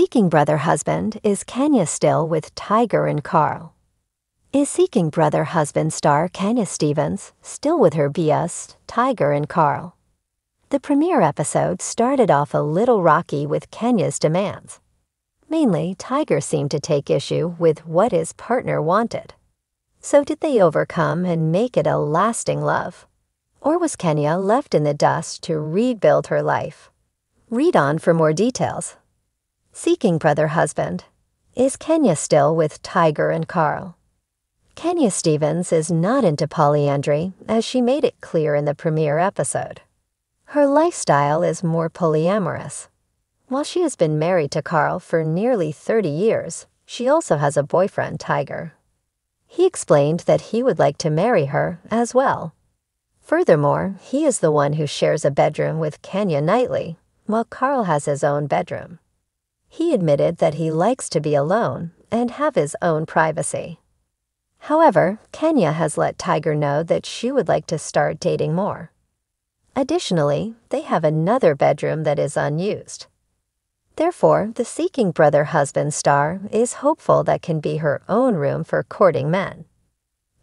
Seeking Brother Husband is Kenya still with Tiger and Carl? Is Seeking Brother Husband star Kenya Stevens still with her BS, Tiger and Carl? The premiere episode started off a little rocky with Kenya's demands. Mainly, Tiger seemed to take issue with what his partner wanted. So did they overcome and make it a lasting love? Or was Kenya left in the dust to rebuild her life? Read on for more details. Seeking Brother Husband. Is Kenya still with Tiger and Carl? Kenya Stevens is not into polyandry, as she made it clear in the premiere episode. Her lifestyle is more polyamorous. While she has been married to Carl for nearly 30 years, she also has a boyfriend, Tiger. He explained that he would like to marry her as well. Furthermore, he is the one who shares a bedroom with Kenya nightly, while Carl has his own bedroom. He admitted that he likes to be alone and have his own privacy. However, Kenya has let Tiger know that she would like to start dating more. Additionally, they have another bedroom that is unused. Therefore, the Seeking Brother husband star is hopeful that can be her own room for courting men.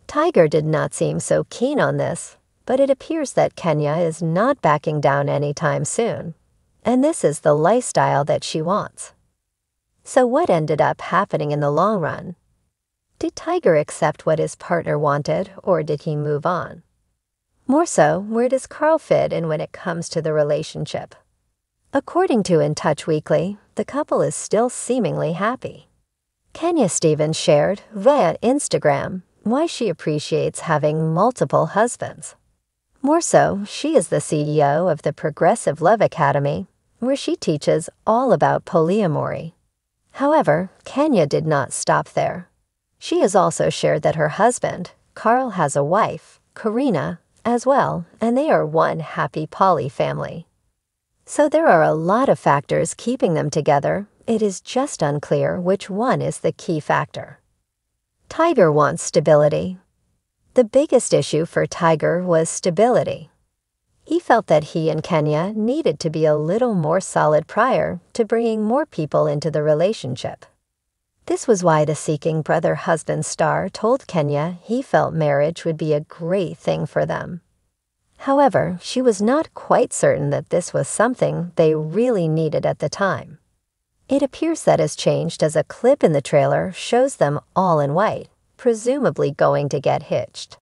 Tiger did not seem so keen on this, but it appears that Kenya is not backing down anytime soon, and this is the lifestyle that she wants. So, what ended up happening in the long run? Did Tiger accept what his partner wanted, or did he move on? More so, where does Carl fit in when it comes to the relationship? According to In Touch Weekly, the couple is still seemingly happy. Kenya Stevens shared via Instagram why she appreciates having multiple husbands. More so, she is the CEO of the Progressive Love Academy, where she teaches all about polyamory. However, Kenya did not stop there. She has also shared that her husband, Carl, has a wife, Karina, as well, and they are one happy poly family. So there are a lot of factors keeping them together. It is just unclear which one is the key factor. Tiger wants stability. The biggest issue for Tiger was stability. He felt that he and Kenya needed to be a little more solid prior to bringing more people into the relationship. This was why the Seeking Brother husband star told Kenya he felt marriage would be a great thing for them. However, she was not quite certain that this was something they really needed at the time. It appears that has changed as a clip in the trailer shows them all in white, presumably going to get hitched.